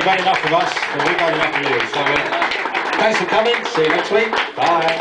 we've had enough of us, and we've had enough of you. So, uh, thanks for coming. See you next week. Bye.